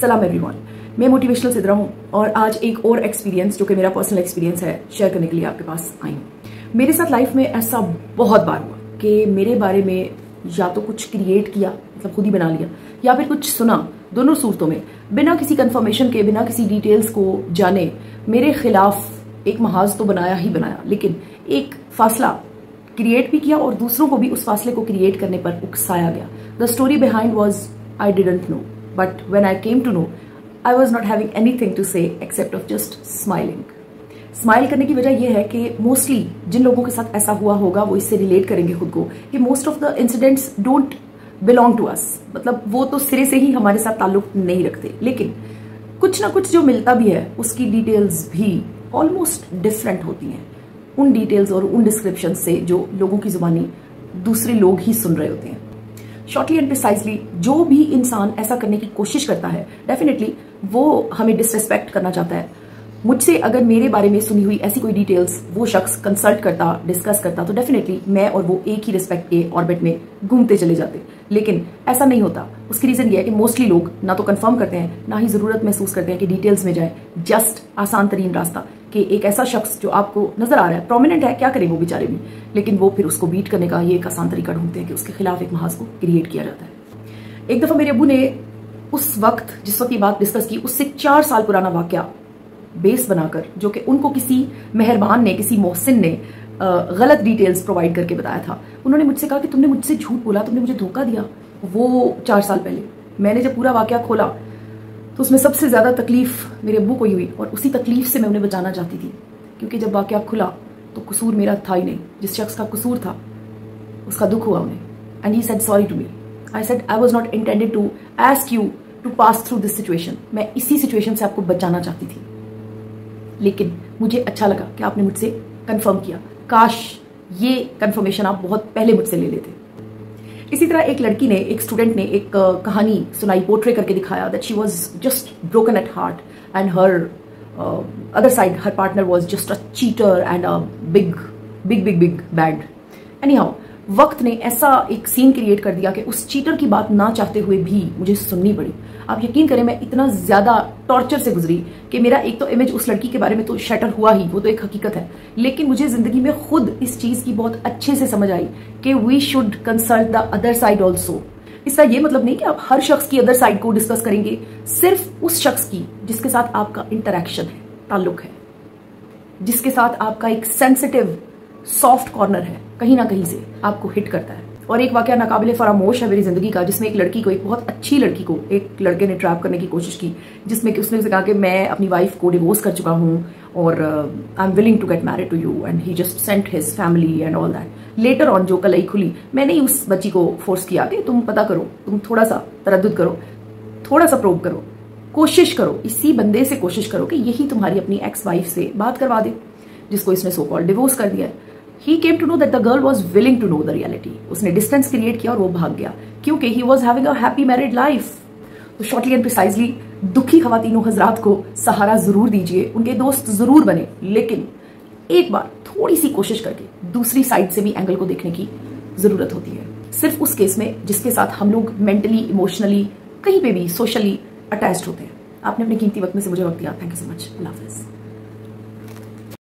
सलाम एवरीवन मैं मोटिवेशनल सिद्रा हूँ और आज एक और एक्सपीरियंस जो कि मेरा पर्सनल एक्सपीरियंस है शेयर करने के लिए आपके पास आई हूँ। मेरे साथ लाइफ में ऐसा बहुत बार हुआ कि मेरे बारे में या तो कुछ क्रिएट किया मतलब खुद ही बना लिया, या फिर कुछ सुना दोनों सूरतों में। बिना किसी कंफर्मेशन के, बिना किसी डिटेल्स को जाने मेरे खिलाफ एक महाज तो बनाया ही बनाया। लेकिन एक फासला क्रिएट भी किया और दूसरों को भी उस फासले को क्रिएट करने पर उकसाया गया। The story behind was I didn't know but when I came to know I was not having anything to say except of just smiling smile करने की वजह यह है कि मोस्टली जिन लोगों के साथ ऐसा हुआ होगा, वो इससे रिलेट करेंगे खुद को कि most of the incidents don't belong to us मतलब वो तो सिरे से ही हमारे साथ ताल्लुक नहीं रखते। लेकिन कुछ ना कुछ जो मिलता भी है, उसकी डिटेल्स भी ऑलमोस्ट डिफरेंट होती हैं। उन डिटेल्स और उन डिस्क्रिप्शन से जो लोगों की जुबानी दूसरे लोग ही सुन रहे होते हैं। शॉर्टली एंड प्रिसाइसली जो भी इंसान ऐसा करने की कोशिश करता है डेफिनेटली वो हमें डिसरेस्पेक्ट करना चाहता है। मुझसे अगर मेरे बारे में सुनी हुई ऐसी कोई डिटेल्स वो शख्स कंसल्ट करता डिस्कस करता तो डेफिनेटली मैं और वो एक ही रिस्पेक्ट के ऑर्बिट में घूमते चले जाते। लेकिन ऐसा नहीं होता। उसकी रीजन ये है कि मोस्टली लोग ना तो कंफर्म करते हैं, ना ही ज़रूरत महसूस करते हैं कि डिटेल्स में जाए। जस्ट आसान तरीन रास्ता कि एक ऐसा शख्स जो आपको नज़र आ रहा है प्रोमिनेंट है, क्या करें वो बेचारे भी? लेकिन वो फिर उसको बीट करने का ये एक आसान तरीका ढूंढते हैं कि उसके खिलाफ एक महाज को क्रिएट किया जाता है। एक दफ़ा मेरे अबू ने उस वक्त, जिस वक्त ये बात डिस्कस की, उससे चार साल पुराना वाक्य बेस बनाकर, जो कि उनको किसी मेहरबान ने, किसी मोहसिन ने गलत डिटेल्स प्रोवाइड करके बताया था। उन्होंने मुझसे कहा कि तुमने मुझसे झूठ बोला, तुमने मुझे धोखा दिया। वो चार साल पहले। मैंने जब पूरा वाक्य खोला तो उसमें सबसे ज़्यादा तकलीफ़ मेरे अबू को ही हुई और उसी तकलीफ़ से मैं उन्हें बचाना चाहती थी क्योंकि जब वाक्य खुला तो कसूर मेरा था ही नहीं। जिस शख्स का कसूर था, उसका दुख हुआ उन्हें। And he said sorry to me I said I was not intended to ask you to pass through this situation मैं इसी सिचुएशन से आपको बचाना चाहती थी। लेकिन मुझे अच्छा लगा कि आपने मुझसे कंफर्म किया। काश ये कंफर्मेशन आप बहुत पहले मुझसे ले लेते। इसी तरह एक लड़की ने, एक स्टूडेंट ने एक कहानी सुनाई पोर्ट्रे करके दिखाया that she was just broken at heart and her other side her partner was just a cheater and a big big big big bad anyhow वक्त ने ऐसा एक सीन क्रिएट कर दिया कि उस चीटर की बात ना चाहते हुए भी मुझे सुननी पड़ी। आप यकीन करें, मैं इतना ज़्यादा टॉर्चर से गुजरी कि मेरा एक तो इमेज उस लड़की के बारे में तो शटर हुआ ही, वो तो एक हकीकत है। लेकिन मुझे ज़िंदगी में खुद इस चीज़ की बहुत अच्छे से समझ आई कि we should consult the other side also इसका ये मतलब नहीं कि आप हर शख्स की अदर साइड को डिस्कस करेंगे, सिर्फ़ उस शख्स की जिसके साथ आपका इंटरेक्शन है, ताल्लुक है, जिसके साथ आपका एक सेंसिटिव सॉफ्ट कॉर्नर है, कहीं ना कहीं से आपको हिट करता है। और एक वाक्य नाकाबिल फरामोश है मेरी ज़िंदगी का, जिसमें एक लड़की को, एक बहुत अच्छी लड़की को, एक लड़के ने ट्रैप करने की कोशिश की, जिसमें उसने उसे कहा कि मैं अपनी वाइफ को डिवोर्स कर चुका हूँ और I am willing to get married to you and he just sent his family and all that later on जो कलई खुली, मैंने ही उस बच्ची को फोर्स किया कि तुम पता करो, तुम थोड़ा सा तरद करो, थोड़ा सा प्रोव करो, कोशिश करो, इसी बंदे से कोशिश करो कि यही तुम्हारी अपनी एक्स वाइफ से बात करवा दे, जिसको इसने सो कॉल डिवोर्स कर दिया है। He came to know that the girl was willing to know the reality उसने डिस्टेंस क्रिएट किया और वो भाग गया। क्योंकि he was having a happy married life तो शॉर्टली एंड प्रिसाइजली दुखी खातिनों हजरात को सहारा ज़रूर दीजिए। उनके दोस्त ज़रूर बने। लेकिन एक बार थोड़ी सी कोशिश करके दूसरी साइड से भी एंगल को देखने की ज़रूरत होती है। सिर्फ़ उस केस में जिसके साथ हम लोग मेंटली इमोशनली कहीं पे भी सोशली अटैच्ड होते हैं। आपने अपने कीमती वक्त में से मुझे वक्त दिया। थैंक यू सो मच अल्लाह हाफिज़।